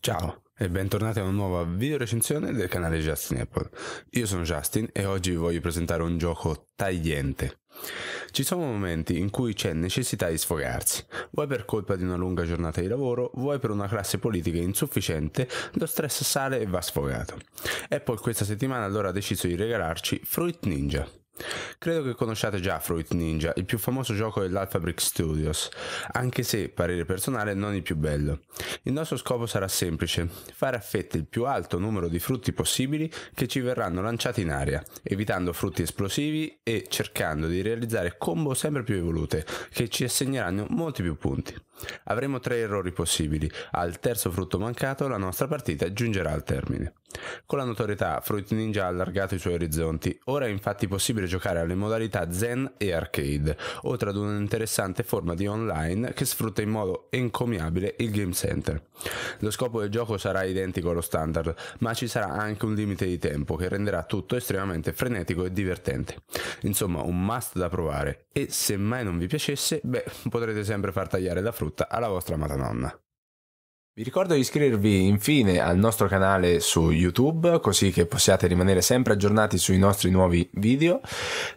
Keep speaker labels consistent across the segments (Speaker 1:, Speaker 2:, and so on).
Speaker 1: Ciao e bentornati a una nuova video recensione del canale Justin Apple. Io sono Justin e oggi vi voglio presentare un gioco tagliente. Ci sono momenti in cui c'è necessità di sfogarsi, vuoi per colpa di una lunga giornata di lavoro, vuoi per una classe politica insufficiente, lo stress sale e va sfogato. Apple questa settimana allora ha deciso di regalarci Fruit Ninja. Credo che conosciate già Fruit Ninja, il più famoso gioco dell'Alphabrick Studios, anche se, parere personale, non il più bello. Il nostro scopo sarà semplice, fare a fette il più alto numero di frutti possibili che ci verranno lanciati in aria, evitando frutti esplosivi e cercando di realizzare combo sempre più evolute che ci assegneranno molti più punti. Avremo tre errori possibili, al terzo frutto mancato la nostra partita giungerà al termine. Con la notorietà Fruit Ninja ha allargato i suoi orizzonti, ora è infatti possibile giocare alle modalità Zen e Arcade, oltre ad un'interessante forma di online che sfrutta in modo encomiabile il Game Center. Lo scopo del gioco sarà identico allo standard, ma ci sarà anche un limite di tempo che renderà tutto estremamente frenetico e divertente. Insomma, un must da provare e se mai non vi piacesse, beh, potrete sempre far tagliare la frutta alla vostra amata nonna.
Speaker 2: Vi ricordo di iscrivervi infine al nostro canale su YouTube così che possiate rimanere sempre aggiornati sui nostri nuovi video,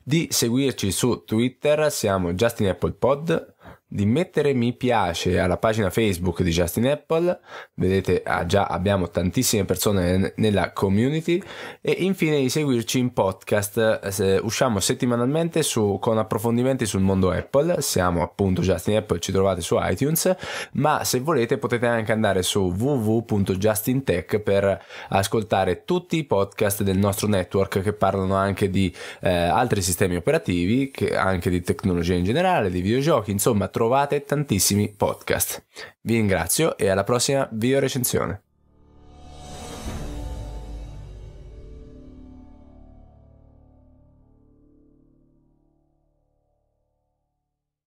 Speaker 2: di seguirci su Twitter, siamo Justin Apple Pod, di mettere mi piace alla pagina Facebook di Justin Apple, vedete ah, già abbiamo tantissime persone nella community. E infine di seguirci in podcast, Se usciamo settimanalmente su, con approfondimenti sul mondo Apple, siamo appunto Justin Apple, ci trovate su iTunes, ma se volete potete anche andare su www.justintech per ascoltare tutti i podcast del nostro network che parlano anche di eh, altri sistemi operativi, anche di tecnologia in generale, di videogiochi, insomma trovate tantissimi podcast. Vi ringrazio e alla prossima video recensione.